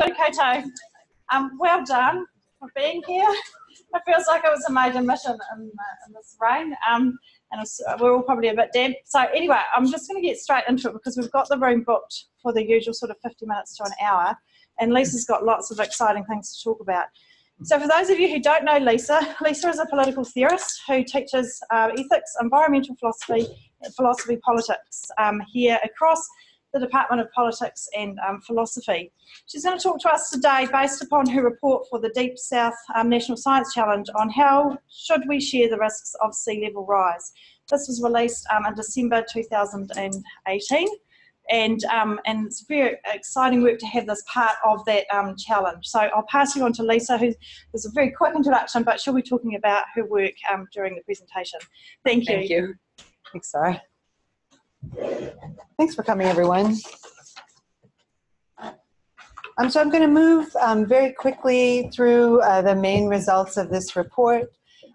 Koto. Um, well done for being here. It feels like it was a major mission in, uh, in this rain, um, and we're all probably a bit damp. So anyway, I'm just going to get straight into it because we've got the room booked for the usual sort of 50 minutes to an hour, and Lisa's got lots of exciting things to talk about. So for those of you who don't know Lisa, Lisa is a political theorist who teaches uh, ethics, environmental philosophy, philosophy politics um, here across the Department of Politics and um, Philosophy. She's going to talk to us today based upon her report for the Deep South um, National Science Challenge on how should we share the risks of sea level rise. This was released um, in December 2018 and um, and it's very exciting work to have this part of that um, challenge. So I'll pass you on to Lisa, who is a very quick introduction, but she'll be talking about her work um, during the presentation. Thank you. Thank you. Thanks, Sarah. Thanks for coming, everyone. Um, so I'm going to move um, very quickly through uh, the main results of this report.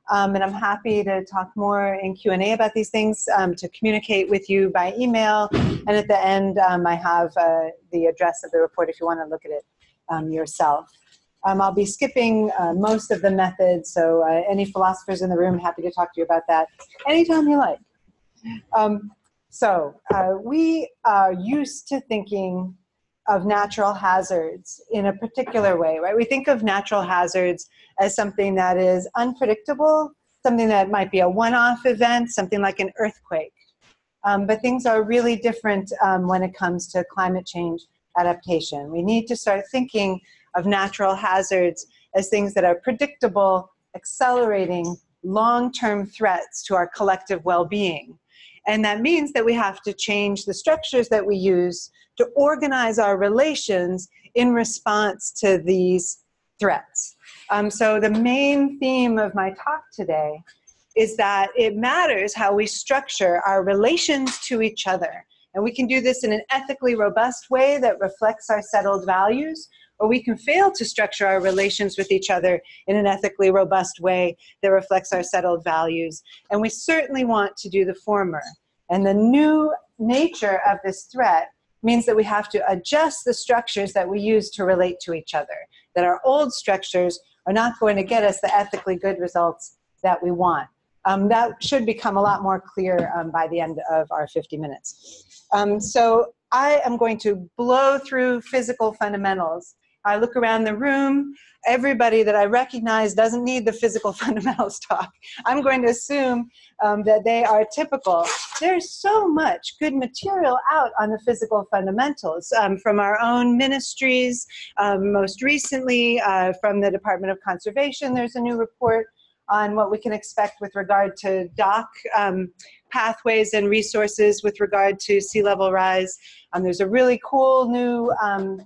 Um, and I'm happy to talk more in Q&A about these things, um, to communicate with you by email. And at the end, um, I have uh, the address of the report if you want to look at it um, yourself. Um, I'll be skipping uh, most of the methods, so uh, any philosophers in the room, happy to talk to you about that anytime you like. So uh, we are used to thinking of natural hazards in a particular way, right? We think of natural hazards as something that is unpredictable, something that might be a one off event, something like an earthquake. Um, but things are really different um, when it comes to climate change adaptation. We need to start thinking of natural hazards as things that are predictable, accelerating long term threats to our collective well being. And that means that we have to change the structures that we use to organize our relations in response to these threats. Um, so, the main theme of my talk today is that it matters how we structure our relations to each other. And we can do this in an ethically robust way that reflects our settled values, or we can fail to structure our relations with each other in an ethically robust way that reflects our settled values. And we certainly want to do the former. And the new nature of this threat means that we have to adjust the structures that we use to relate to each other, that our old structures are not going to get us the ethically good results that we want. Um, that should become a lot more clear um, by the end of our 50 minutes. Um, so I am going to blow through physical fundamentals I look around the room, everybody that I recognize doesn't need the physical fundamentals talk. I'm going to assume um, that they are typical. There's so much good material out on the physical fundamentals um, from our own ministries. Um, most recently, uh, from the Department of Conservation, there's a new report on what we can expect with regard to dock um, pathways and resources with regard to sea level rise. Um, there's a really cool new um,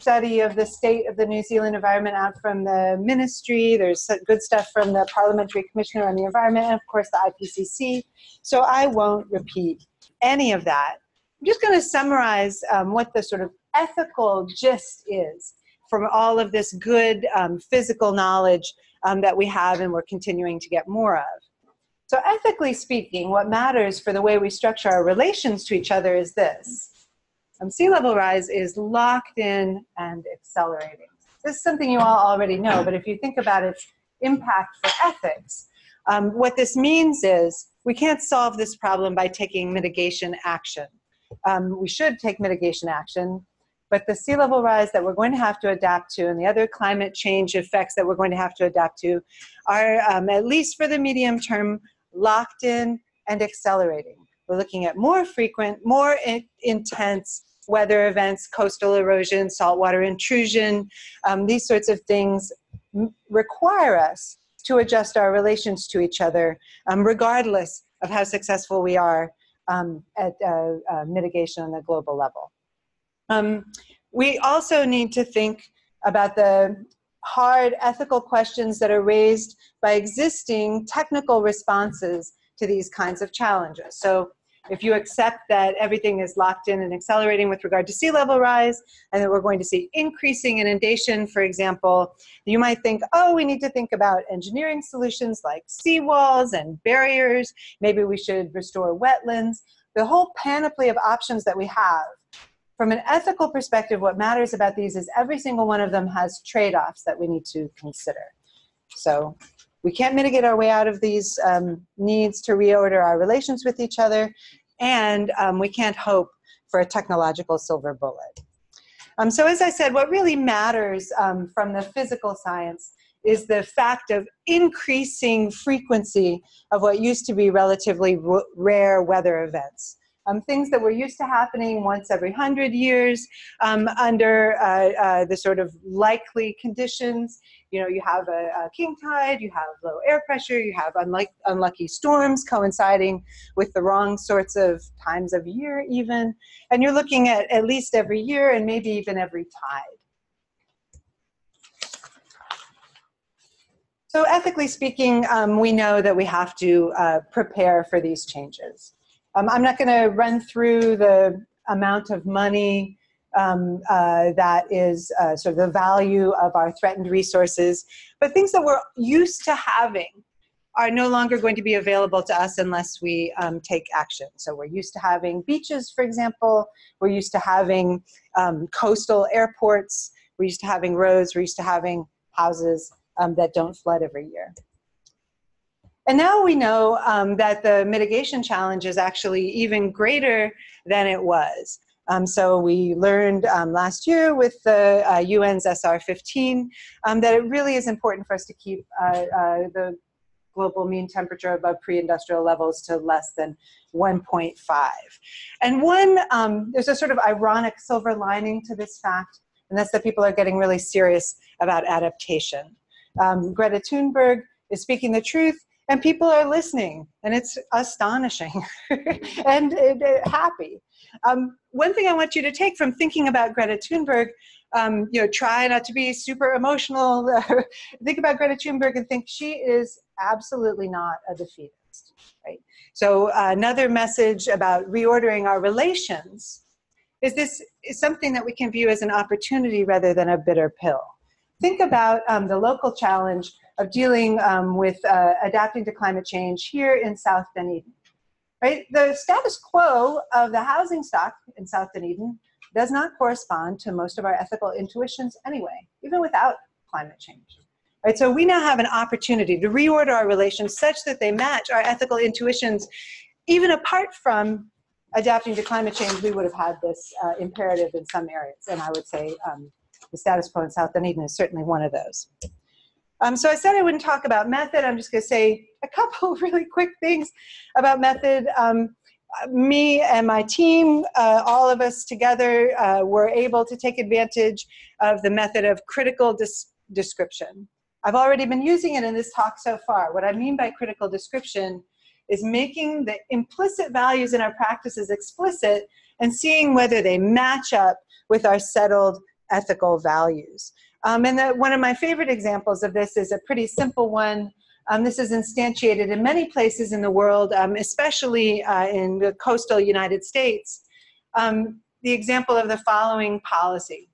study of the state of the New Zealand environment out from the ministry. There's good stuff from the Parliamentary Commissioner on the Environment, and of course the IPCC. So I won't repeat any of that. I'm just going to summarize um, what the sort of ethical gist is from all of this good um, physical knowledge um, that we have and we're continuing to get more of. So, ethically speaking, what matters for the way we structure our relations to each other is this um, sea level rise is locked in and accelerating. This is something you all already know, but if you think about its impact for ethics, um, what this means is we can't solve this problem by taking mitigation action. Um, we should take mitigation action, but the sea level rise that we're going to have to adapt to and the other climate change effects that we're going to have to adapt to are, um, at least for the medium term, locked in and accelerating. We're looking at more frequent, more in- intense weather events, coastal erosion, saltwater intrusion. Um, these sorts of things require us to adjust our relations to each other, um, regardless of how successful we are um, at uh, uh, mitigation on the global level. Um, we also need to think about the hard ethical questions that are raised by existing technical responses to these kinds of challenges. So if you accept that everything is locked in and accelerating with regard to sea level rise, and that we're going to see increasing inundation, for example, you might think, oh, we need to think about engineering solutions like seawalls and barriers. Maybe we should restore wetlands. The whole panoply of options that we have from an ethical perspective, what matters about these is every single one of them has trade-offs that we need to consider. So we can't mitigate our way out of these um, needs to reorder our relations with each other, and um, we can't hope for a technological silver bullet. Um, so as I said, what really matters um, from the physical science is the fact of increasing frequency of what used to be relatively rare weather events um, things that were used to happening once every hundred years um, under uh, uh, the sort of likely conditions. You know, you have a, a, king tide, you have low air pressure, you have unlike, unlucky storms coinciding with the wrong sorts of times of year even, and you're looking at at least every year and maybe even every tide. So ethically speaking, um, we know that we have to uh, prepare for these changes. Um, I'm not going to run through the amount of money um, uh, that is uh, sort of the value of our threatened resources, but things that we're used to having are no longer going to be available to us unless we um, take action. So we're used to having beaches, for example. We're used to having um, coastal airports. We're used to having roads. We're used to having houses um, that don't flood every year. And now we know um, that the mitigation challenge is actually even greater than it was. Um, so we learned um, last year with the uh, UN's SR15 um, that it really is important for us to keep uh, uh, the global mean temperature above pre-industrial levels to less than 1.5. And one, um, there's a sort of ironic silver lining to this fact, and that's that people are getting really serious about adaptation. Um, Greta Thunberg is speaking the truth and people are listening and it's astonishing and uh, happy. Um, one thing i want you to take from thinking about greta thunberg um, you know try not to be super emotional think about greta thunberg and think she is absolutely not a defeatist right? So uh, another message about reordering our relations is this is something that we can view as an opportunity rather than a bitter pill. Think about um, the local challenge of dealing um, with uh, adapting to climate change here in South Dunedin. Right? The status quo of the housing stock in South Dunedin does not correspond to most of our ethical intuitions anyway, even without climate change. Right? So we now have an opportunity to reorder our relations such that they match our ethical intuitions, even apart from adapting to climate change, we would have had this uh, imperative in some areas. And I would say um, the status quo in South Dunedin is certainly one of those. Um, so I said I wouldn't talk about method. I'm just going to say a couple really quick things about method. Um, me and my team, uh, all of us together, uh, were able to take advantage of the method of critical description. I've already been using it in this talk so far. What I mean by critical description is making the implicit values in our practices explicit and seeing whether they match up with our settled ethical values. Um, and the, one of my favorite examples of this is a pretty simple one. Um, this is instantiated in many places in the world, um, especially uh, in the coastal United States. Um, the example of the following policy.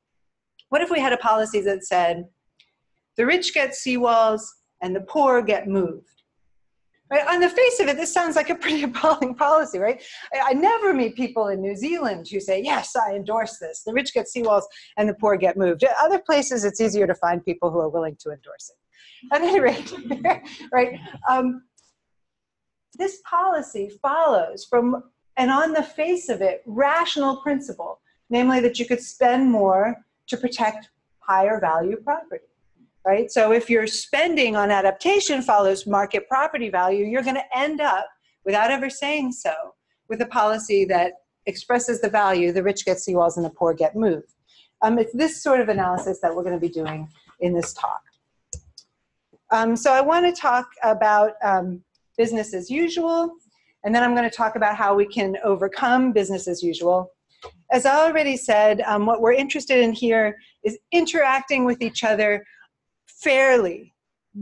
What if we had a policy that said, the rich get seawalls and the poor get moved? Right? On the face of it, this sounds like a pretty appalling policy, right? I, never meet people in New Zealand who say, yes, I endorse this. The rich get seawalls and the poor get moved. Other places, it's easier to find people who are willing to endorse it. At any rate, right? Um, this policy follows from, and on the face of it, rational principle, namely that you could spend more to protect higher value property right? So if your spending on adaptation follows market property value, you're going to end up, without ever saying so, with a policy that expresses the value, the rich get seawalls and the poor get moved. Um, it's this sort of analysis that we're going to be doing in this talk. Um, so I want to talk about um, business as usual, and then I'm going to talk about how we can overcome business as usual. As I already said, um, what we're interested in here is interacting with each other fairly,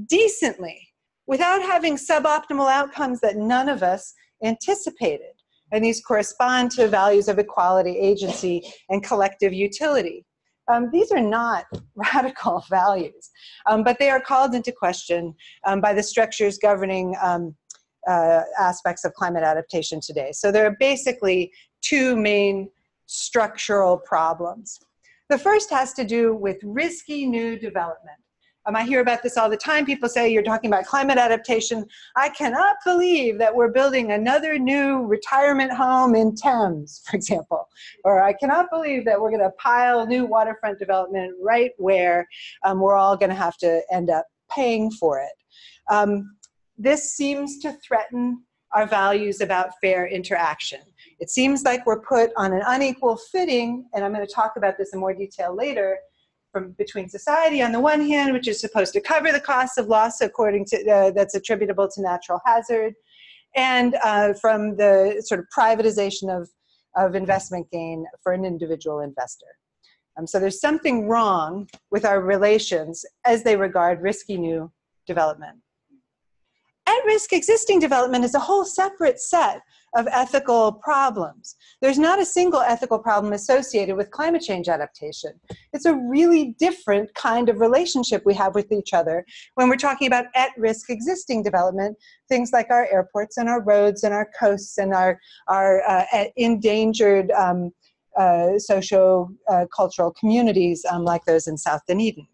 decently, without having suboptimal outcomes that none of us anticipated. And these correspond to values of equality, agency, and collective utility. Um, these are not radical values, um, but they are called into question um, by the structures governing um, uh, aspects of climate adaptation today. So there are basically two main structural problems. The first has to do with risky new development. Um, I hear about this all the time. People say you're talking about climate adaptation. I cannot believe that we're building another new retirement home in Thames, for example. Or I cannot believe that we're going to pile new waterfront development right where um, we're all going to have to end up paying for it. Um, this seems to threaten our values about fair interaction. It seems like we're put on an unequal fitting, and I'm going to talk about this in more detail later, from between society on the one hand, which is supposed to cover the costs of loss according to uh, that's attributable to natural hazard, and uh, from the sort of privatization of of investment gain for an individual investor. Um, so there's something wrong with our relations as they regard risky new development. At risk existing development is a whole separate set of ethical problems. There's not a single ethical problem associated with climate change adaptation. It's a really different kind of relationship we have with each other when we're talking about at risk existing development, things like our airports and our roads and our coasts and our, our uh, endangered um, uh, socio uh, cultural communities um, like those in South Dunedin.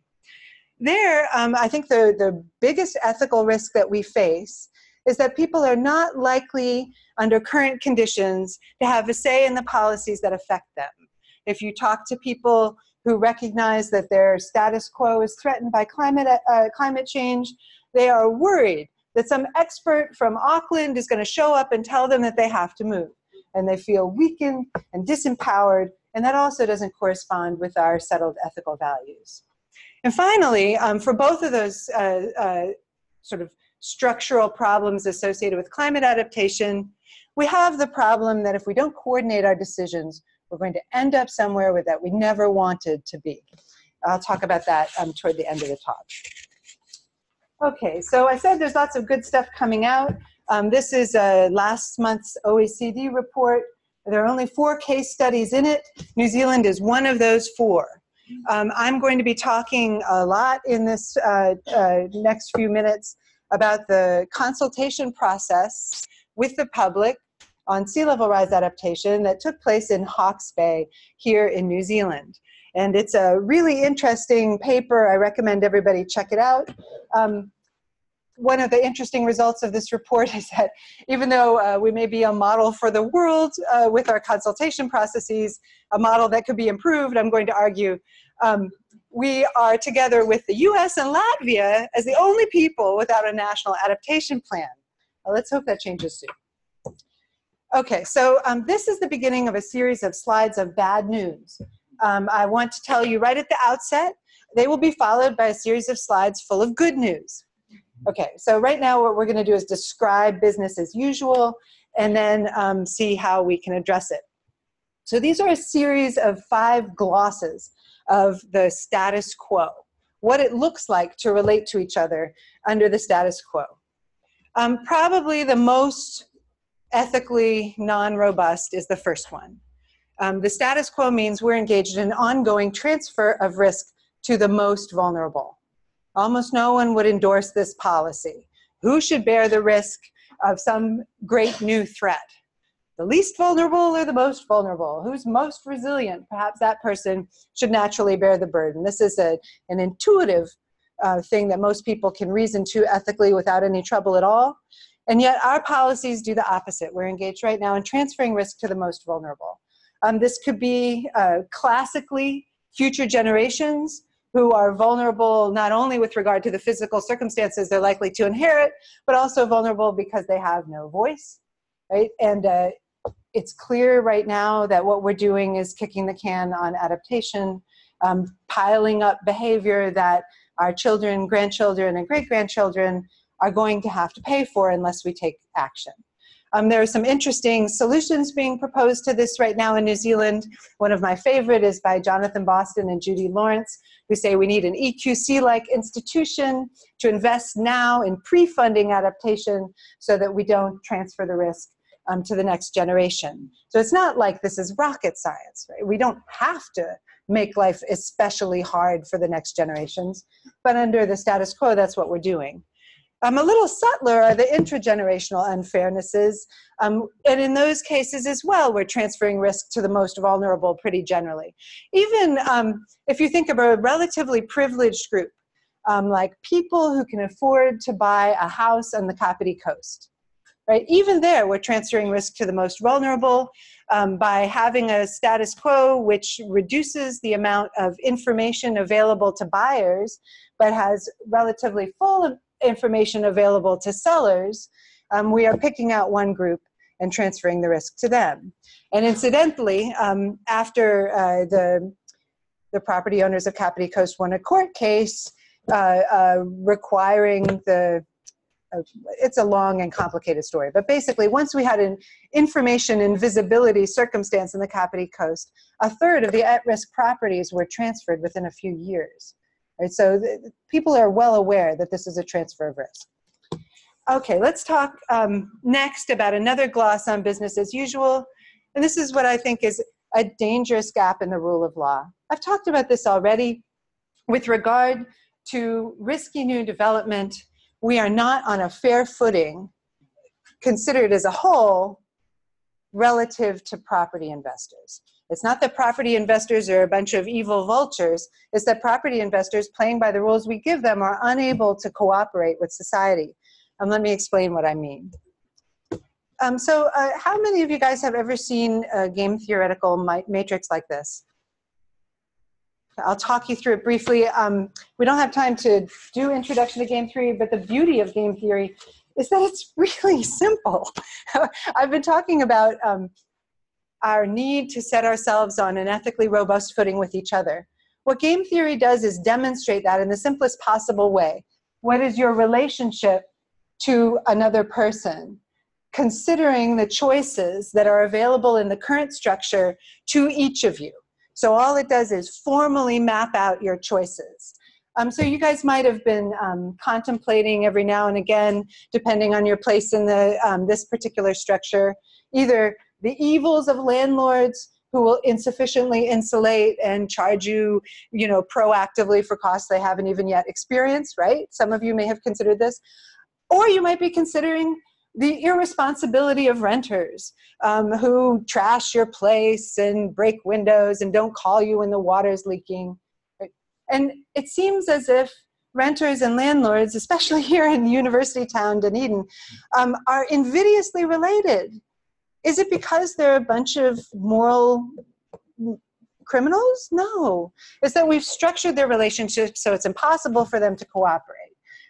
There, um, I think the, the biggest ethical risk that we face is that people are not likely, under current conditions, to have a say in the policies that affect them. If you talk to people who recognize that their status quo is threatened by climate, uh, climate change, they are worried that some expert from Auckland is going to show up and tell them that they have to move. And they feel weakened and disempowered, and that also doesn't correspond with our settled ethical values. And finally, um, for both of those uh, uh, sort of structural problems associated with climate adaptation, we have the problem that if we don't coordinate our decisions, we're going to end up somewhere where that we never wanted to be. I'll talk about that um, toward the end of the talk. Okay, so I said there's lots of good stuff coming out. Um, this is uh, last month's OECD report. There are only four case studies in it. New Zealand is one of those four. Um, I'm going to be talking a lot in this uh, uh, next few minutes about the consultation process with the public on sea level rise adaptation that took place in Hawke's Bay here in New Zealand. And it's a really interesting paper. I recommend everybody check it out. Um, one of the interesting results of this report is that even though uh, we may be a model for the world uh, with our consultation processes, a model that could be improved, I'm going to argue, um, we are together with the US and Latvia as the only people without a national adaptation plan. Well, let's hope that changes soon. Okay, so um, this is the beginning of a series of slides of bad news. Um, I want to tell you right at the outset, they will be followed by a series of slides full of good news. Okay, so right now what we're going to do is describe business as usual and then um, see how we can address it. So these are a series of five glosses of the status quo, what it looks like to relate to each other under the status quo. Um, probably the most ethically non-robust is the first one. Um, the status quo means we're engaged in ongoing transfer of risk to the most vulnerable. Almost no one would endorse this policy. Who should bear the risk of some great new threat? The least vulnerable or the most vulnerable? Who's most resilient? Perhaps that person should naturally bear the burden. This is a, an intuitive uh, thing that most people can reason to ethically without any trouble at all. And yet our policies do the opposite. We're engaged right now in transferring risk to the most vulnerable. Um, this could be uh, classically future generations who are vulnerable not only with regard to the physical circumstances they're likely to inherit, but also vulnerable because they have no voice, right? And uh, it's clear right now that what we're doing is kicking the can on adaptation, um, piling up behavior that our children, grandchildren, and great-grandchildren are going to have to pay for unless we take action. Um, there are some interesting solutions being proposed to this right now in New Zealand. One of my favorite is by Jonathan Boston and Judy Lawrence, who say we need an EQC-like institution to invest now in pre-funding adaptation so that we don't transfer the risk um, to the next generation. So it's not like this is rocket science, right? We don't have to make life especially hard for the next generations, but under the status quo, that's what we're doing. Um, a little subtler are the intergenerational unfairnesses. Um, and in those cases as well, we're transferring risk to the most vulnerable pretty generally. Even um, if you think of a relatively privileged group, um, like people who can afford to buy a house on the Kapiti Coast, right? Even there, we're transferring risk to the most vulnerable um, by having a status quo which reduces the amount of information available to buyers, but has relatively full information available to sellers. Um, we are picking out one group and transferring the risk to them. And incidentally, um, after uh, the the property owners of Kapiti Coast won a court case uh, uh, requiring the it's a long and complicated story, but basically, once we had an information and visibility circumstance in the Kapiti Coast, a third of the at-risk properties were transferred within a few years. Right, so people are well aware that this is a transfer of risk. Okay, let's talk um, next about another gloss on business as usual, and this is what I think is a dangerous gap in the rule of law. I've talked about this already with regard to risky new development we are not on a fair footing considered as a whole relative to property investors. It's not that property investors are a bunch of evil vultures, it's that property investors, playing by the rules we give them, are unable to cooperate with society. And let me explain what I mean. Um, so, uh, how many of you guys have ever seen a game theoretical matrix like this? I'll talk you through it briefly. Um, we don't have time to do introduction to game theory, but the beauty of game theory is that it's really simple. I've been talking about um, our need to set ourselves on an ethically robust footing with each other. What game theory does is demonstrate that in the simplest possible way. What is your relationship to another person? Considering the choices that are available in the current structure to each of you. So all it does is formally map out your choices. Um, so you guys might have been um, contemplating every now and again, depending on your place in the um, this particular structure, either the evils of landlords who will insufficiently insulate and charge you, you know, proactively for costs they haven't even yet experienced, right? Some of you may have considered this. Or you might be considering the irresponsibility of renters um, who trash your place and break windows and don't call you when the water's leaking. And it seems as if renters and landlords, especially here in university town Dunedin, um, are invidiously related. Is it because they're a bunch of moral criminals? No. It's that we've structured their relationship so it's impossible for them to cooperate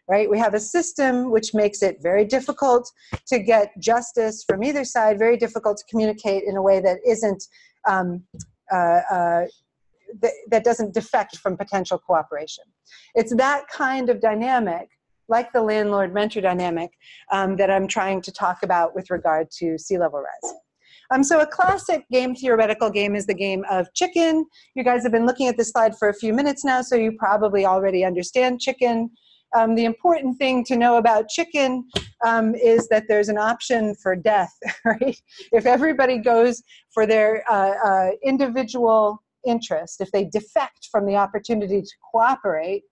right? We have a system which makes it very difficult to get justice from either side, very difficult to communicate in a way that isn't, um, uh, uh, th that doesn't defect from potential cooperation. It's that kind of dynamic, like the landlord-renter dynamic, um, that I'm trying to talk about with regard to sea level rise. Um, so a classic game theoretical game is the game of chicken. You guys have been looking at this slide for a few minutes now, so you probably already understand chicken. Um, the important thing to know about chicken um, is that there's an option for death, right? If everybody goes for their uh, uh, individual interest, if they defect from the opportunity to cooperate,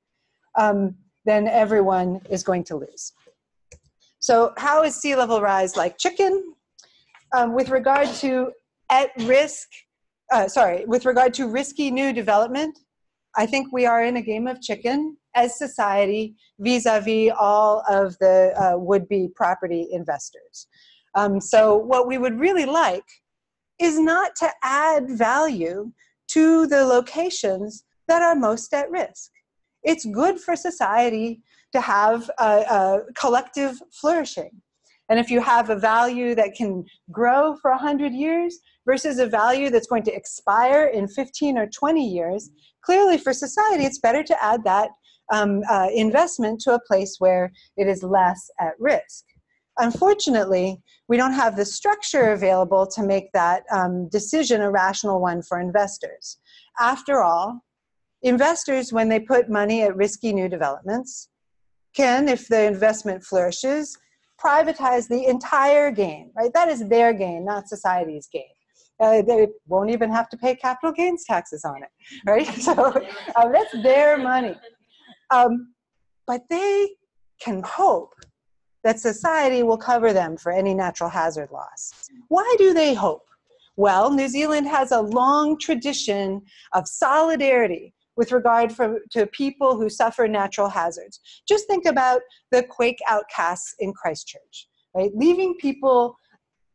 um, then everyone is going to lose. So how is sea level rise like chicken? Um, with regard to at risk, uh, sorry, with regard to risky new development, I think we are in a game of chicken as society vis-a-vis all of the uh, would-be property investors. Um, so what we would really like is not to add value to the locations that are most at risk. It's good for society to have a, a collective flourishing. And if you have a value that can grow for 100 years versus a value that's going to expire in 15 or 20 years, clearly for society, it's better to add that um, uh, investment to a place where it is less at risk. Unfortunately, we don't have the structure available to make that um, decision a rational one for investors. After all, investors, when they put money at risky new developments, can, if the investment flourishes, privatize the entire gain, right? That is their gain, not society's gain. Uh, they won't even have to pay capital gains taxes on it, right? So uh, that's their money. Um, but they can hope that society will cover them for any natural hazard loss. Why do they hope? Well, New Zealand has a long tradition of solidarity with regard for, to people who suffer natural hazards. Just think about the quake outcasts in Christchurch, right? Leaving people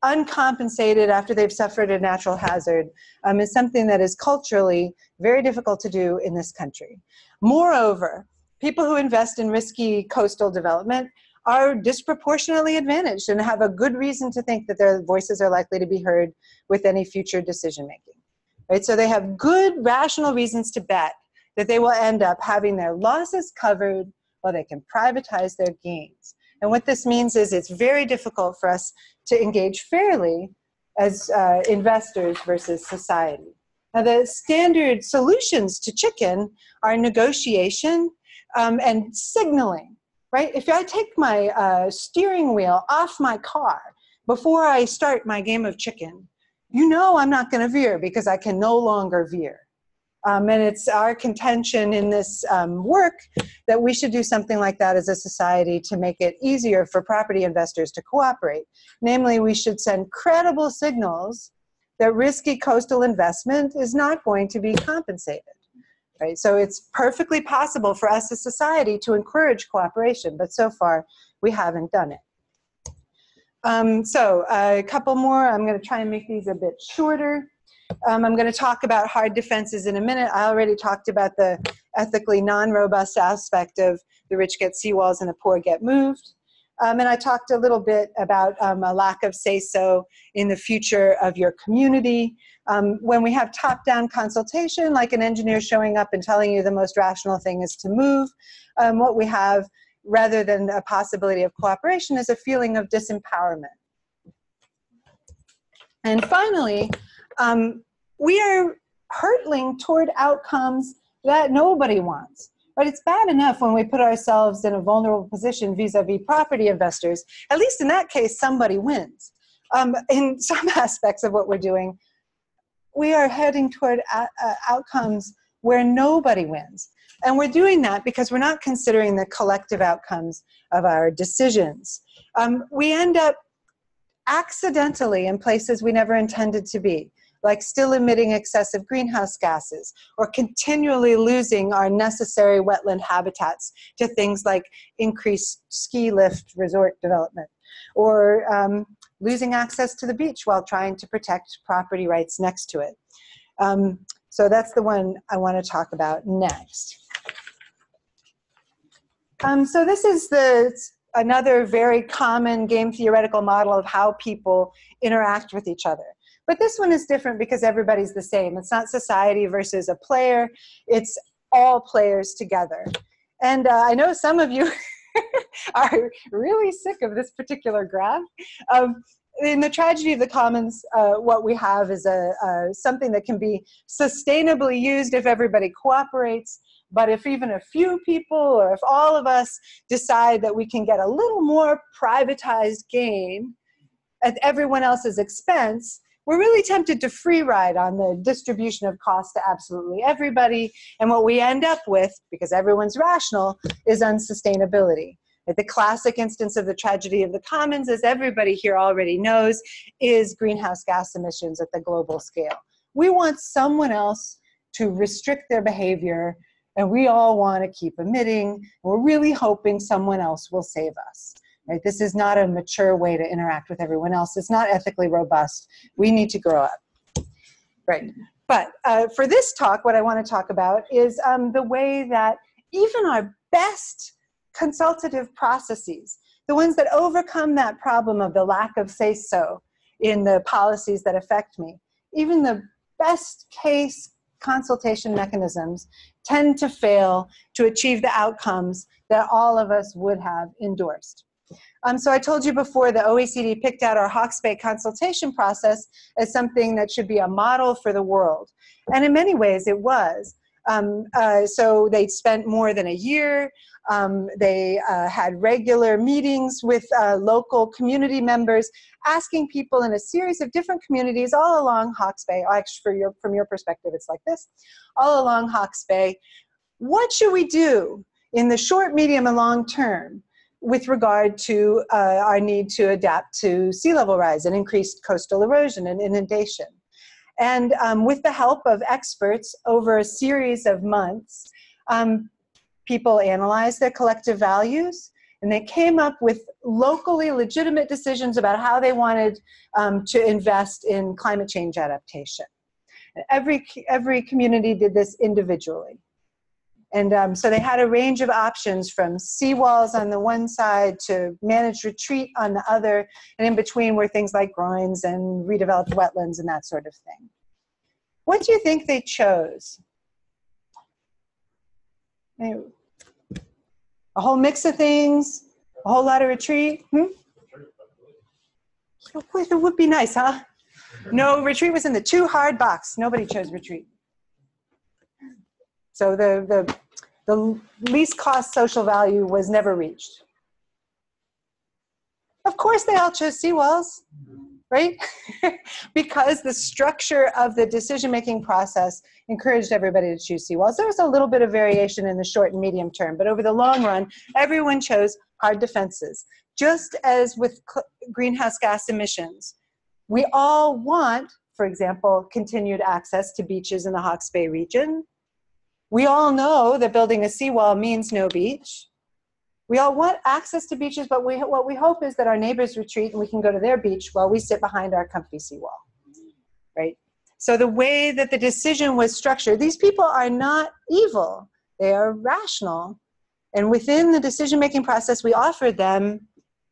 uncompensated after they've suffered a natural hazard um, is something that is culturally very difficult to do in this country. Moreover, people who invest in risky coastal development are disproportionately advantaged and have a good reason to think that their voices are likely to be heard with any future decision making. Right? So they have good rational reasons to bet that they will end up having their losses covered while they can privatize their gains. And what this means is it's very difficult for us to engage fairly as uh, investors versus society. Now, the standard solutions to chicken are negotiation um, and signaling, right? If I take my uh, steering wheel off my car before I start my game of chicken, you know I'm not going to veer because I can no longer veer. Um, and it's our contention in this um, work that we should do something like that as a society to make it easier for property investors to cooperate. Namely, we should send credible signals that risky coastal investment is not going to be compensated. Right? So it's perfectly possible for us as society to encourage cooperation, but so far we haven't done it. Um, so a couple more. I'm going to try and make these a bit shorter. Um, I'm going to talk about hard defenses in a minute. I already talked about the ethically non-robust aspect of the rich get seawalls and the poor get moved. Um, and I talked a little bit about um, a lack of say-so in the future of your community. Um, when we have top-down consultation, like an engineer showing up and telling you the most rational thing is to move, um, what we have, rather than a possibility of cooperation, is a feeling of disempowerment. And finally, um, we are hurtling toward outcomes that nobody wants. But it's bad enough when we put ourselves in a vulnerable position vis-a-vis property investors. At least in that case, somebody wins. Um, in some aspects of what we're doing, we are heading toward uh, outcomes where nobody wins. And we're doing that because we're not considering the collective outcomes of our decisions. Um, we end up accidentally in places we never intended to be like still emitting excessive greenhouse gases, or continually losing our necessary wetland habitats to things like increased ski lift resort development, or um, losing access to the beach while trying to protect property rights next to it. Um, so that's the one I want to talk about next. Um, so this is the another very common game theoretical model of how people interact with each other. But this one is different because everybody's the same. It's not society versus a player, it's all players together. And uh, I know some of you are really sick of this particular graph. Um, in the tragedy of the commons, uh, what we have is a, a, something that can be sustainably used if everybody cooperates. But if even a few people or if all of us decide that we can get a little more privatized gain at everyone else's expense, we're really tempted to free ride on the distribution of cost to absolutely everybody. And what we end up with, because everyone's rational, is unsustainability. The classic instance of the tragedy of the commons, as everybody here already knows, is greenhouse gas emissions at the global scale. We want someone else to restrict their behavior, and we all want to keep emitting. We're really hoping someone else will save us. Right? This is not a mature way to interact with everyone else. It's not ethically robust. We need to grow up. Right. But uh, for this talk, what I want to talk about is um, the way that even our best consultative processes, the ones that overcome that problem of the lack of say so in the policies that affect me, even the best case consultation mechanisms tend to fail to achieve the outcomes that all of us would have endorsed. Um, so I told you before the OECD picked out our Hawke's Bay consultation process as something that should be a model for the world. And in many ways it was. Um, uh, so they spent more than a year. Um, they uh, had regular meetings with uh, local community members, asking people in a series of different communities all along Hawke's Bay. Actually, your, from your perspective, it's like this: all along Hawke's Bay. What should we do in the short, medium, and long term with regard to uh, our need to adapt to sea level rise and increased coastal erosion and inundation. And um, with the help of experts over a series of months, um, people analyzed their collective values and they came up with locally legitimate decisions about how they wanted um, to invest in climate change adaptation. Every, every community did this individually. And um, so they had a range of options from seawalls on the one side to managed retreat on the other, and in between were things like groins and redeveloped wetlands and that sort of thing. What do you think they chose? A whole mix of things, a whole lot of retreat. Hmm? It would be nice, huh? No, retreat was in the too hard box. Nobody chose retreat. So the, the, the least cost social value was never reached. Of course, they all chose seawalls, right? because the structure of the decision making process encouraged everybody to choose seawalls. There was a little bit of variation in the short and medium term, but over the long run, everyone chose hard defenses. Just as with greenhouse gas emissions, we all want, for example, continued access to beaches in the Hawke's Bay region. We all know that building a seawall means no beach. We all want access to beaches, but we, what we hope is that our neighbors retreat and we can go to their beach while we sit behind our comfy seawall, right? So the way that the decision was structured, these people are not evil. They are rational. And within the decision-making process we offered them,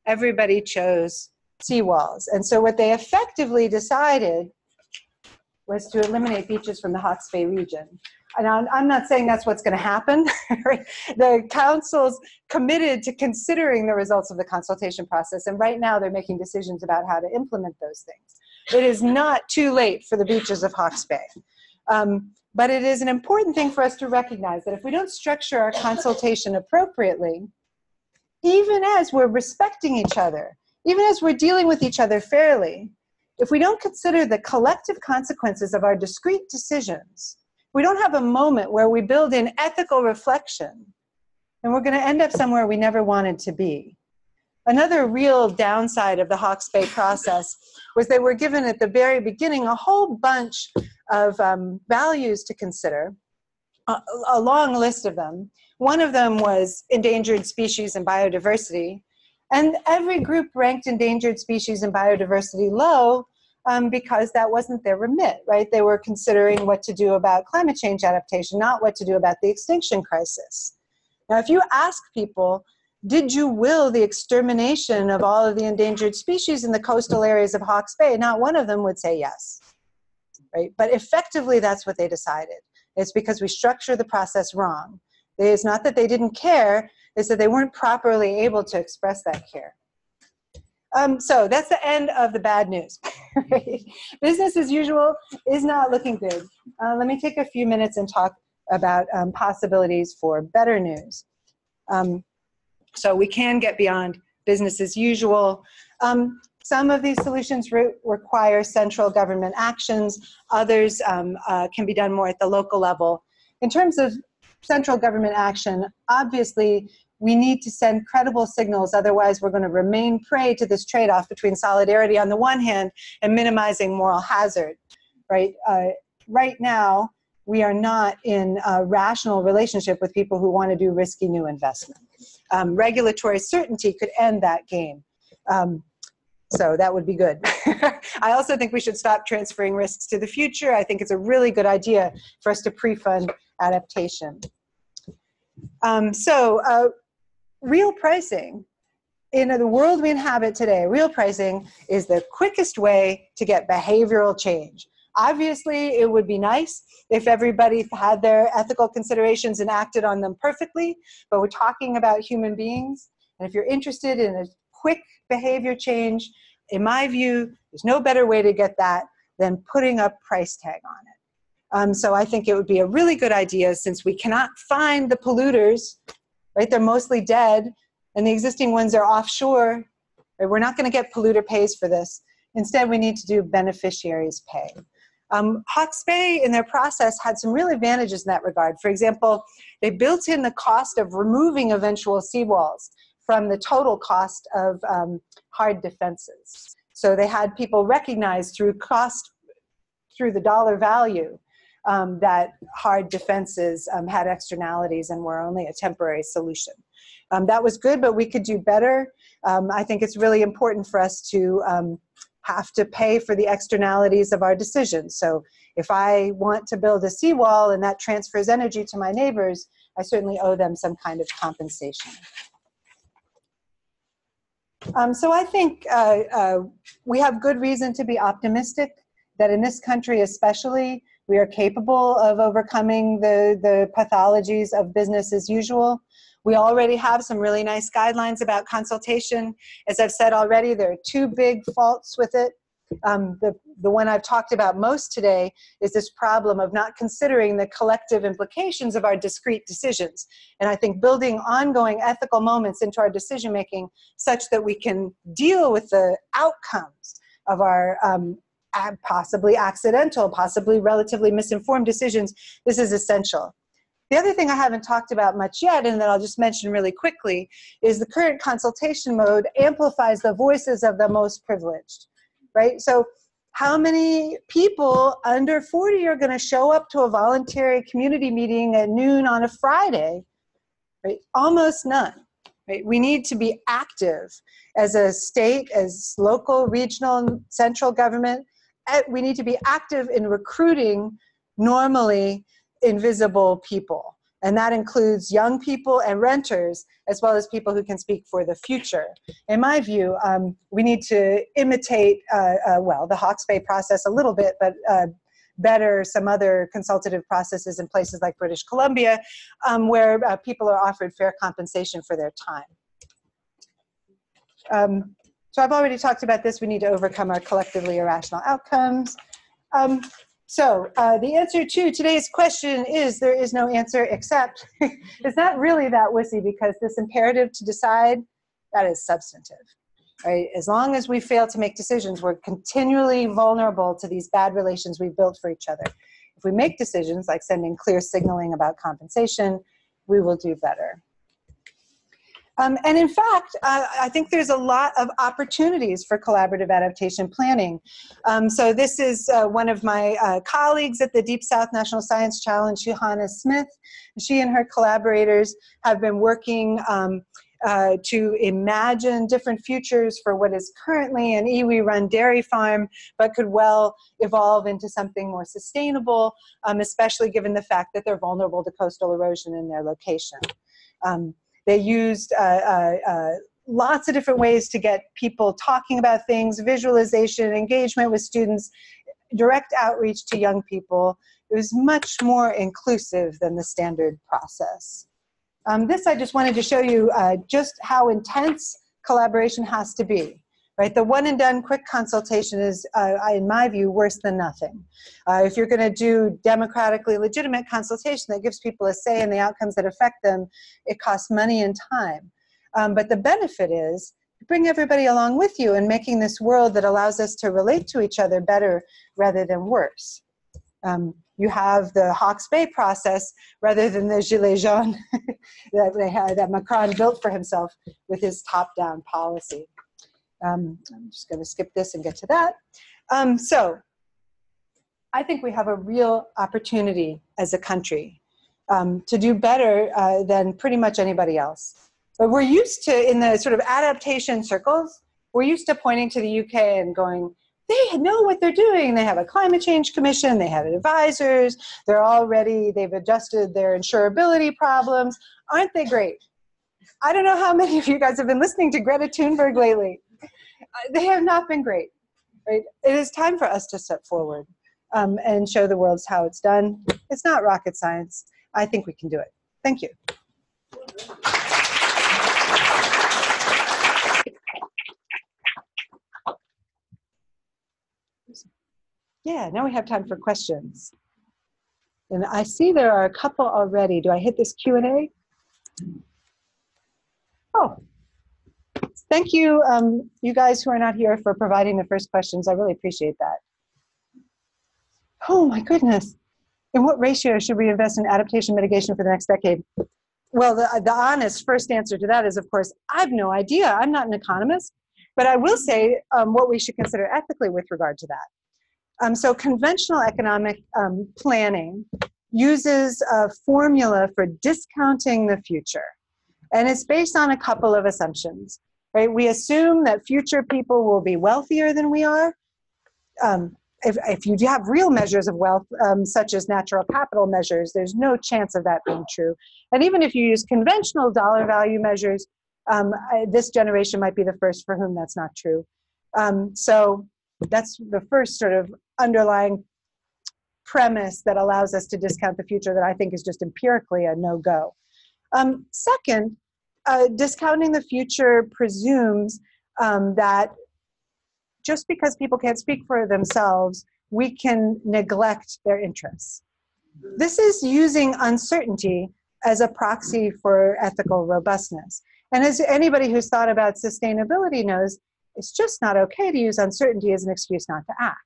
everybody chose seawalls. And so what they effectively decided was to eliminate beaches from the Hawke's Bay region. And I'm not saying that's what's going to happen. the council's committed to considering the results of the consultation process, and right now they're making decisions about how to implement those things. It is not too late for the beaches of Hawke's Bay. Um, but it is an important thing for us to recognize that if we don't structure our consultation appropriately, even as we're respecting each other, even as we're dealing with each other fairly, if we don't consider the collective consequences of our discrete decisions, we don't have a moment where we build in ethical reflection, and we're going to end up somewhere we never wanted to be. Another real downside of the Hawke's Bay process was they were given at the very beginning a whole bunch of um, values to consider, a, a long list of them. One of them was endangered species and biodiversity. And every group ranked endangered species and biodiversity low um, because that wasn't their remit, right? They were considering what to do about climate change adaptation, not what to do about the extinction crisis. Now, if you ask people, did you will the extermination of all of the endangered species in the coastal areas of Hawke's Bay? Not one of them would say yes right? But effectively, that's what they decided. It's because we structure the process wrong. It's not that they didn't care, it's that they weren't properly able to express that care. Um, so that's the end of the bad news. Business as usual is not looking good. Uh, let me take a few minutes and talk about um, possibilities for better news. Um, so we can get beyond business as usual. Um, some of these solutions re require central government actions. Others um, uh, can be done more at the local level. In terms of central government action, obviously we need to send credible signals, otherwise we're going to remain prey to this trade-off between solidarity on the one hand and minimizing moral hazard, right? Uh, right now, we are not in a rational relationship with people who want to do risky new investment. Um, regulatory certainty could end that game. Um, so that would be good. I also think we should stop transferring risks to the future. I think it's a really good idea for us to pre-fund adaptation. Um, so uh, real pricing, in the world we inhabit today, real pricing is the quickest way to get behavioral change. Obviously, it would be nice if everybody had their ethical considerations and acted on them perfectly, but we're talking about human beings. And if you're interested in a quick behavior change. In my view, there's no better way to get that than putting a price tag on it. Um, so I think it would be a really good idea since we cannot find the polluters, right? They're mostly dead, and the existing ones are offshore. Right? We're not going to get polluter pays for this. Instead, we need to do beneficiaries pay. Um, Hawke's Bay, in their process, had some real advantages in that regard. For example, they built in the cost of removing eventual seawalls from the total cost of um, hard defenses. So they had people recognize through cost, through the dollar value, um, that hard defenses um, had externalities and were only a temporary solution. Um, that was good, but we could do better. Um, I think it's really important for us to um, have to pay for the externalities of our decisions. So if I want to build a seawall and that transfers energy to my neighbors, I certainly owe them some kind of compensation. Um, so I think uh, uh, we have good reason to be optimistic that in this country especially, we are capable of overcoming the, the pathologies of business as usual. We already have some really nice guidelines about consultation. As I've said already, there are two big faults with it. Um, the, the one I've talked about most today is this problem of not considering the collective implications of our discrete decisions. And I think building ongoing ethical moments into our decision making such that we can deal with the outcomes of our um, possibly accidental, possibly relatively misinformed decisions, this is essential. The other thing I haven't talked about much yet, and that I'll just mention really quickly, is the current consultation mode amplifies the voices of the most privileged, right? So how many people under 40 are going to show up to a voluntary community meeting at noon on a Friday? Right? Almost none. Right? We need to be active as a state, as local, regional, and central government. We need to be active in recruiting normally invisible people. And that includes young people and renters, as well as people who can speak for the future. In my view, um, we need to imitate, uh, uh, well, the Hawke's Bay process a little bit, but uh, better some other consultative processes in places like British Columbia, um, where uh, people are offered fair compensation for their time. Um, so I've already talked about this. We need to overcome our collectively irrational outcomes. Um, so uh, the answer to today's question is there is no answer except it's not really that wussy because this imperative to decide that is substantive. Right? As long as we fail to make decisions, we're continually vulnerable to these bad relations we've built for each other. If we make decisions like sending clear signaling about compensation, we will do better. Um, and in fact, uh, I think there's a lot of opportunities for collaborative adaptation planning. Um, so this is uh, one of my uh, colleagues at the Deep South National Science Challenge, Huhana Smith. She and her collaborators have been working um, uh, to imagine different futures for what is currently an iwi run dairy farm, but could well evolve into something more sustainable, um, especially given the fact that they're vulnerable to coastal erosion in their location. Um, they used uh, uh, uh, lots of different ways to get people talking about things, visualization, engagement with students, direct outreach to young people. It was much more inclusive than the standard process. Um, this I just wanted to show you uh, just how intense collaboration has to be right? The one and done quick consultation is, uh, in my view, worse than nothing. Uh, if you're going to do democratically legitimate consultation that gives people a say in the outcomes that affect them, it costs money and time. Um, but the benefit is bring everybody along with you in making this world that allows us to relate to each other better rather than worse. Um, you have the Hawke's Bay process rather than the Gilets jaunes that, had, that Macron built for himself with his top-down policy. Um, I'm just going to skip this and get to that. Um, so I think we have a real opportunity as a country um, to do better uh, than pretty much anybody else. But we're used to, in the sort of adaptation circles, we're used to pointing to the UK and going, they know what they're doing. They have a climate change commission, they have advisors, they're already, they've adjusted their insurability problems. Aren't they great? I don't know how many of you guys have been listening to Greta Thunberg lately they have not been great. Right? It is time for us to step forward um, and show the world how it's done. It's not rocket science. I think we can do it. Thank you. Yeah, now we have time for questions. And I see there are a couple already. Do I hit this Q&A? Oh, thank you, um, you guys who are not here for providing the first questions. I really appreciate that. Oh my goodness. In what ratio should we invest in adaptation mitigation for the next decade? well, the, the honest first answer to that is, of course, I have no idea. I'm not an economist. But I will say um, what we should consider ethically with regard to that. Um, so, conventional economic um, planning uses a formula for discounting the future. And it's based on a couple of assumptions. Right? We assume that future people will be wealthier than we are. Um, if, if you have real measures of wealth, um, such as natural capital measures, there's no chance of that being true. And even if you use conventional dollar value measures, um, I, this generation might be the first for whom that's not true. Um, so that's the first sort of underlying premise that allows us to discount the future that I think is just empirically a no go. Um, second, uh, discounting the future presumes um, that just because people can't speak for themselves, we can neglect their interests. This is using uncertainty as a proxy for ethical robustness. And as anybody who's thought about sustainability knows, it's just not okay to use uncertainty as an excuse not to act.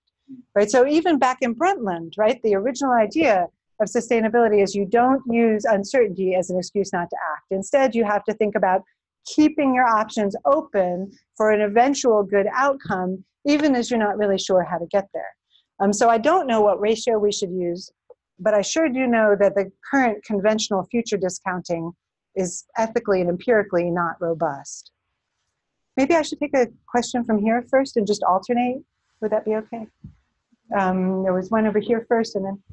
Right? So even back in Brundtland, right, the original idea of sustainability is you don't use uncertainty as an excuse not to act. Instead, you have to think about keeping your options open for an eventual good outcome, even as you're not really sure how to get there. Um, so I don't know what ratio we should use, but I sure do know that the current conventional future discounting is ethically and empirically not robust. Maybe I should take a question from here first and just alternate. Would that be okay? Um, there was one over here first, and then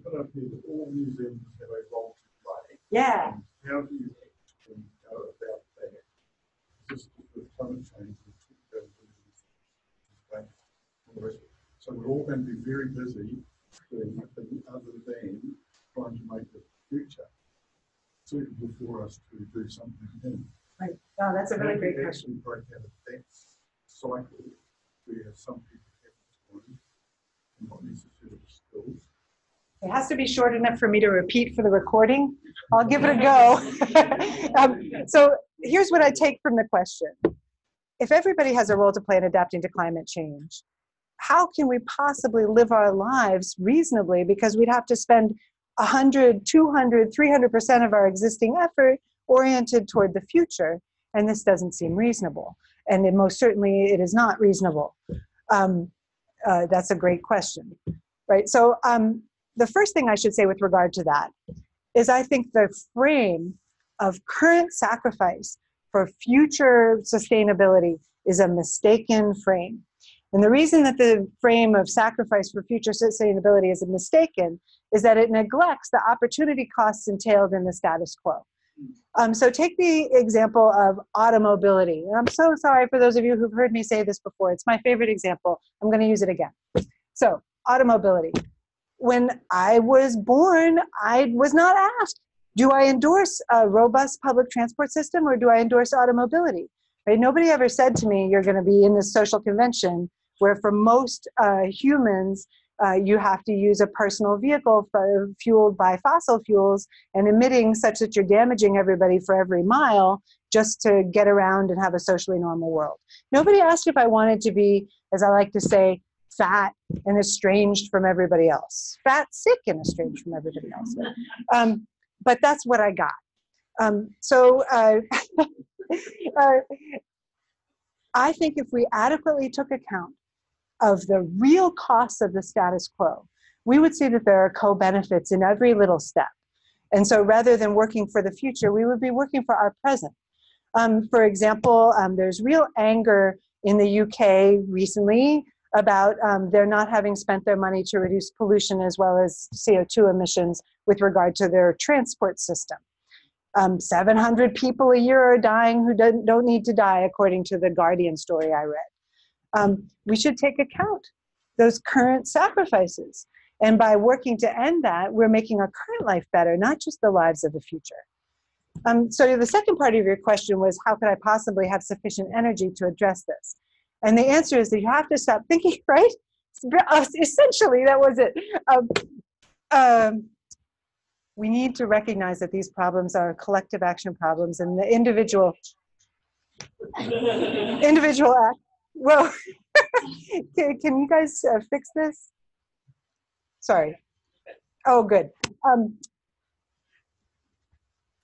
what? put up here that all museums have a role to play. Yeah. How do you go about that? Just with climate change, so we're all going to be very busy doing nothing other than trying to make the future suitable for us to do something in. Right. Oh, that's a really great question. Actually break out of that cycle where some people have time and not necessarily skills. It has to be short enough for me to repeat for the recording. I'll give it a go. um, so here's what I take from the question. If everybody has a role to play in adapting to climate change, how can we possibly live our lives reasonably? Because we'd have to spend 100, 200, 300% of our existing effort oriented toward the future. And this doesn't seem reasonable. And it most certainly it is not reasonable. Um, uh, that's a great question, right? So um, the first thing I should say with regard to that is I think the frame of current sacrifice for future sustainability is a mistaken frame. And the reason that the frame of sacrifice for future sustainability is a mistaken is that it neglects the opportunity costs entailed in the status quo. Um, so take the example of automobility. And I'm so sorry for those of you who've heard me say this before. It's my favorite example. I'm going to use it again. So automobility. When I was born, I was not asked, do I endorse a robust public transport system or do I endorse automobility? Right? Nobody ever said to me, you're going to be in this social convention where for most uh, humans, uh, you have to use a personal vehicle fueled by fossil fuels and emitting such that you're damaging everybody for every mile just to get around and have a socially normal world. Nobody asked if I wanted to be, as I like to say, fat and estranged from everybody else. Fat, sick, and estranged from everybody else. Um, but that's what I got. Um, so uh, uh, I think if we adequately took account of the real costs of the status quo, we would see that there are co benefits in every little step. And so rather than working for the future, we would be working for our present. Um, for example, um, there's real anger in the UK recently about um, their not having spent their money to reduce pollution as well as CO2 emissions with regard to their transport system. Um, 700 people a year are dying who don't, don't need to die, according to the Guardian story I read um, we should take account those current sacrifices. And by working to end that, we're making our current life better, not just the lives of the future. Um, so the second part of your question was, how could I possibly have sufficient energy to address this? And the answer is that you have to stop thinking, right? Essentially, that was it. Um, um, we need to recognize that these problems are collective action problems and the individual individual act well, can, can, you guys uh, fix this? Sorry. Oh, good. Um,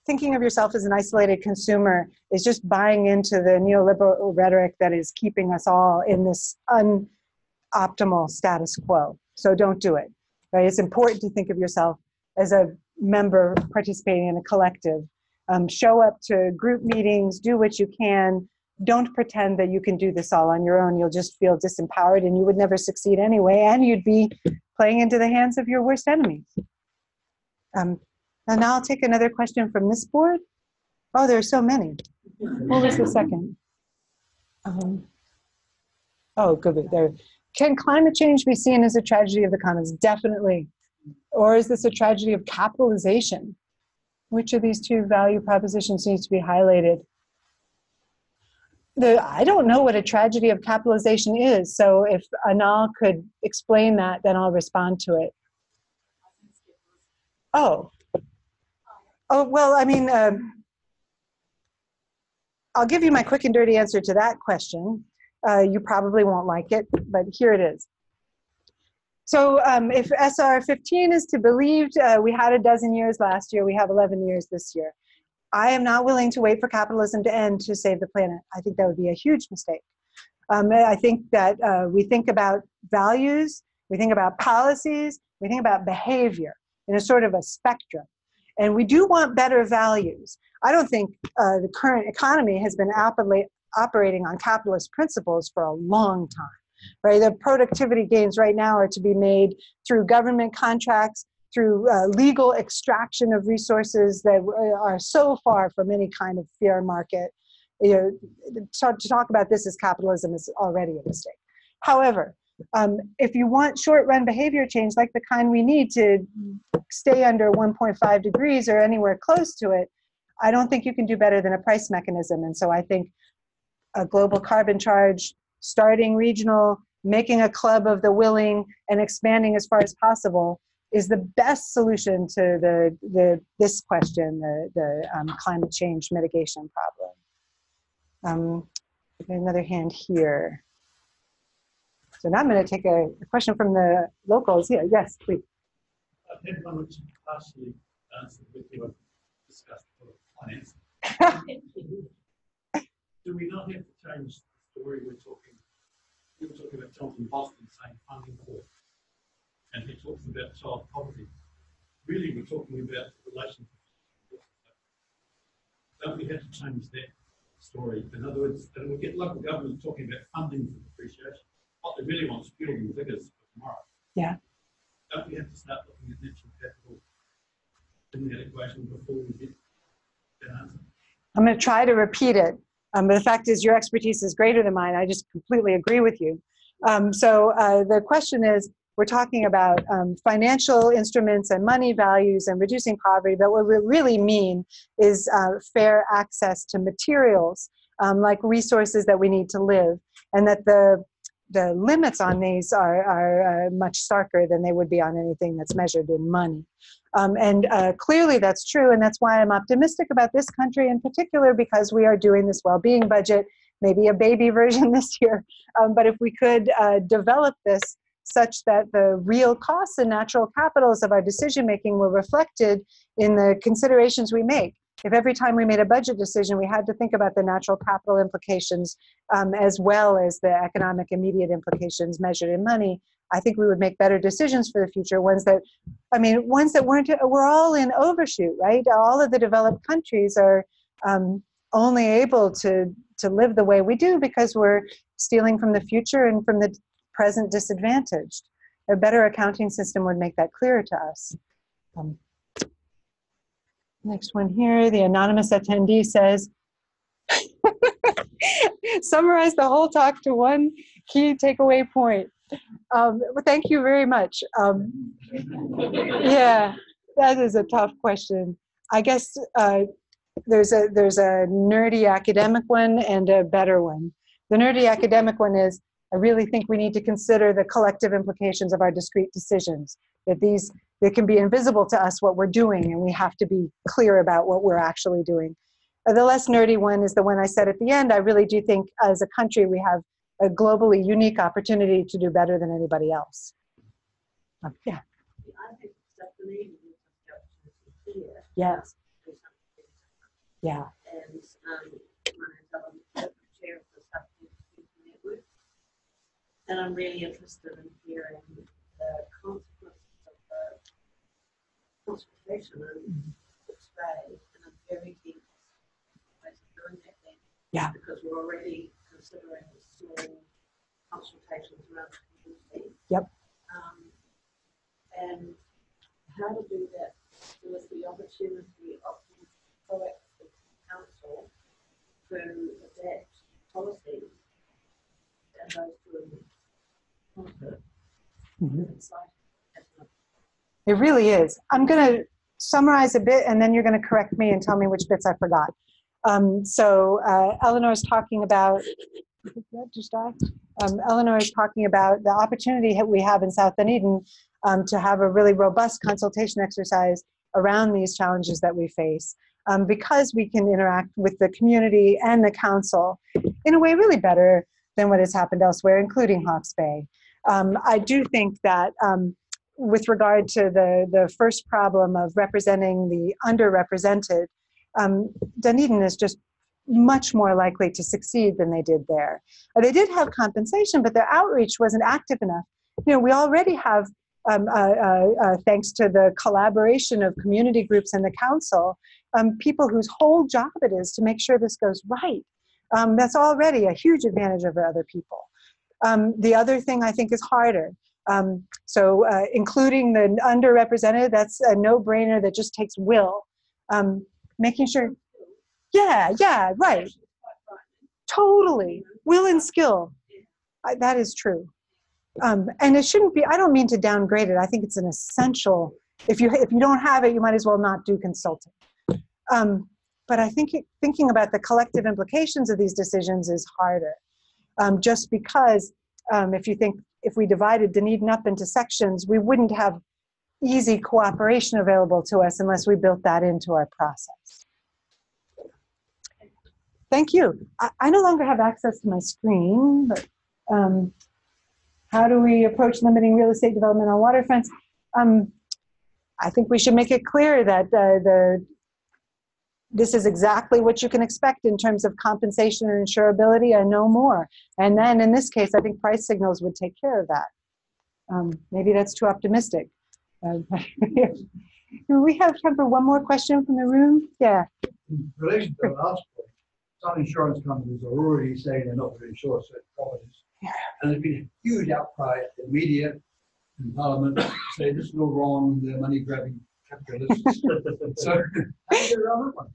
thinking of yourself as an isolated consumer is just buying into the neoliberal rhetoric that is keeping us all in this unoptimal status quo. So don't do it. Right? It's important to think of yourself as a member participating in a collective. Um, show up to group meetings, do what you can. Don't pretend that you can do this all on your own. You'll just feel disempowered and you would never succeed anyway, and you'd be playing into the hands of your worst enemies. Um, and now I'll take another question from this board. Oh, there are so many. What was the second? Um, oh, good. There. Can climate change be seen as a tragedy of the commons? Definitely. Or is this a tragedy of capitalization? Which of these two value propositions needs to be highlighted? The, I don't know what a tragedy of capitalization is, so if Anal could explain that, then I'll respond to it. Oh. Oh, well, I mean, um, I'll give you my quick and dirty answer to that question. Uh, you probably won't like it, but here it is. So um, if SR 15 is to be believed, uh, we had a dozen years last year, we have 11 years this year. I am not willing to wait for capitalism to end to save the planet. I think that would be a huge mistake. Um, I think that uh, we think about values, we think about policies, we think about behavior in a sort of a spectrum. And we do want better values. I don't think uh, the current economy has been operating on capitalist principles for a long time. Right, the productivity gains right now are to be made through government contracts, through uh, legal extraction of resources that are so far from any kind of fair market. You know, to talk about this as capitalism is already a mistake. However, um, if you want short run behavior change like the kind we need to stay under 1.5 degrees or anywhere close to it, I don't think you can do better than a price mechanism. And so I think a global carbon charge, starting regional, making a club of the willing, and expanding as far as possible is the best solution to the, the this question, the, the um, climate change mitigation problem. Um, another hand here. So now I'm going to take a, a question from the locals. here. yes, please. I've had one which partially answered with your discussed finance. Do we not have to change the story we're talking? We were talking about Jonathan Boston saying funding for, and he talks about child poverty. Really, we're talking about the relationship. Don't we have to change that story? In other words, and we get local government talking about funding for depreciation what they really want is building figures for tomorrow. Yeah. Don't we have to start looking at natural capital in that equation before we get that answer? I'm going to try to repeat it. Um, but the fact is, your expertise is greater than mine. I just completely agree with you. Um, so uh, the question is, we're talking about um, financial instruments and money values and reducing poverty, but what we really mean is uh, fair access to materials um, like resources that we need to live, and that the the limits on these are, are uh, much starker than they would be on anything that's measured in money. Um, and uh, clearly that's true, and that's why I'm optimistic about this country in particular because we are doing this well-being budget, maybe a baby version this year, um, but if we could uh, develop this such that the real costs and natural capitals of our decision making were reflected in the considerations we make if every time we made a budget decision we had to think about the natural capital implications um, as well as the economic immediate implications measured in money i think we would make better decisions for the future ones that i mean ones that weren't we're all in overshoot right? All of the developed countries are um, only able to to live the way we do because we're stealing from the future and from the present disadvantaged. A better accounting system would make that clearer to us. Um, Next one here, the anonymous attendee says, summarize the whole talk to one key takeaway point. Um, thank you very much. Um, yeah, that is a tough question. I guess uh, there's a there's a nerdy academic one and a better one. The nerdy academic one is I really think we need to consider the collective implications of our discrete decisions. That these it can be invisible to us what we're doing, and we have to be clear about what we're actually doing. Uh, the less nerdy one is the one I said at the end. I really do think as a country we have a globally unique opportunity to do better than anybody else. Um, yeah. Yes. Yeah. And I'm really interested in hearing the consultation in Hawke's Bay. And I'm very keen on doing that then. Yeah. Because we're already considering small consultations around the community. Yep. Um, and how to do that with the opportunity of proactive council to adapt policies and those. It's like, it's not- It really is. I'm going to summarize a bit and then you're going to correct me and tell me which bits I forgot. Um, so uh, Eleanor is talking about, just? Um, Eleanor is talking about the opportunity that we have in South Dunedin um, to have a really robust consultation exercise around these challenges that we face. Um, because we can interact with the community and the council in a way really better than what has happened elsewhere, including Hawke's Bay. Um, I do think that um, with regard to the, the first problem of representing the underrepresented, um, Dunedin is just much more likely to succeed than they did there. Uh, they did have compensation, but their outreach wasn't active enough. You know, we already have, um, uh, uh, uh, thanks to the collaboration of community groups and the council, um, people whose whole job it is to make sure this goes right. Um, that's already a huge advantage over other people. Um, the other thing I think is harder. Um, so uh, including the underrepresented, that's a no-brainer that just takes will. Um, making sure, yeah, yeah, right, totally, will and skill. I, that is true. Um, and it shouldn't be. I don't mean to downgrade it. I think it's an essential. If you if you don't have it, you might as well not do consulting. Um, but I think thinking about the collective implications of these decisions is harder. Um, just because um, if you think if we divided Dunedin up into sections, we wouldn't have easy cooperation available to us unless we built that into our process. Thank you. I, I no longer have access to my screen, but um, how do we approach limiting real estate development on waterfronts? Um, I think we should make it clear that uh, the this is exactly what you can expect in terms of compensation and insurability and no more. And then in this case, I think price signals would take care of that. Um, maybe that's too optimistic. Uh, do we have time for one more question from the room? Yeah. in relation to the last point, some insurance companies are already saying they're not going to insure certain properties. And there's been a huge outcry in the media and parliament saying this is all wrong, they're money grabbing.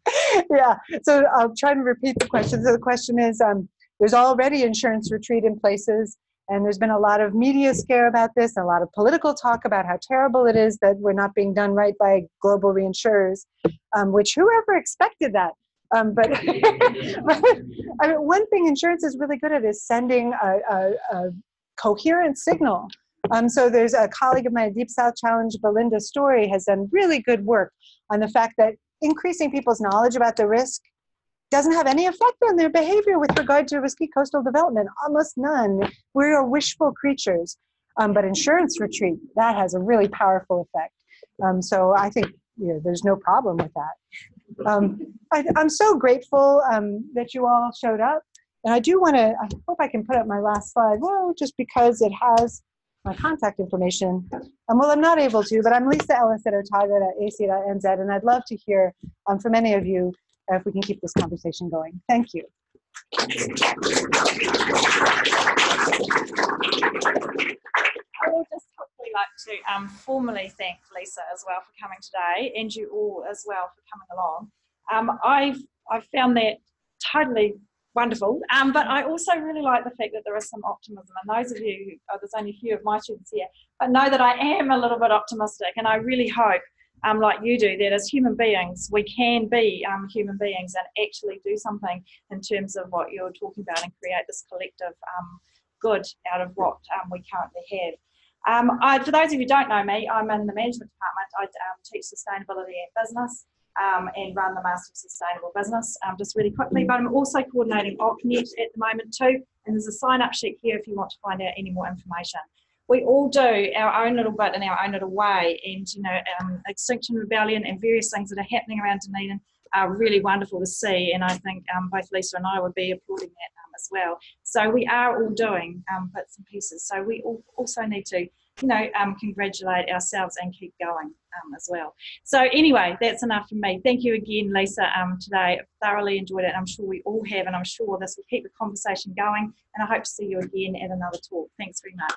Yeah. So I'll try to repeat the question. So the question is, um, there's already insurance retreat in places, and there's been a lot of media scare about this, and a lot of political talk about how terrible it is that we're not being done right by global reinsurers. Um, which whoever expected that? Um, but, but I mean, one thing insurance is really good at is sending a, a, a coherent signal. Um, so there's a colleague of mine, at Deep South Challenge, Belinda Storey, has done really good work on the fact that increasing people's knowledge about the risk doesn't have any effect on their behavior with regard to risky coastal development. Almost none. We are wishful creatures. Um, but insurance retreat, that has a really powerful effect. Um, so I think you know, there's no problem with that. Um, I, I'm so grateful um, that you all showed up. And I do want to, I hope I can put up my last slide. Well, just because it has my contact information. Um, well, I'm not able to, but I'm Lisa Ellis at otago.ac.nz, and I'd love to hear um, from any of you if we can keep this conversation going. Thank you. I would just quickly like to um, formally thank Lisa as well for coming today and you all as well for coming along. Um, I've, I've found that totally wonderful, um, but I also really like the fact that there is some optimism. And those of you, oh, there's only a few of my students here, but know that I am a little bit optimistic and I really hope, um, like you do, that as human beings, we can be um, human beings and actually do something in terms of what you're talking about and create this collective um, good out of what um, we currently have. Um, I, for those of you who don't know me, I'm in the management department. I teach sustainability and business um, and run the Master of Sustainable Business um, just really quickly. But I'm also coordinating OpNet at the moment too. And there's a sign up sheet here if you want to find out any more information. We all do our own little bit in our own little way. And, you know, um, Extinction Rebellion and various things that are happening around Dunedin are really wonderful to see, and I think um, both Lisa and I would be applauding that um, as well. So we are all doing um, bits and pieces. So we all also need to, you know, um, congratulate ourselves and keep going um, as well. So anyway, that's enough from me. Thank you again, Lisa, um, today. I've thoroughly enjoyed it. and I'm sure we all have, and I'm sure this will keep the conversation going. And I hope to see you again at another talk. Thanks very much.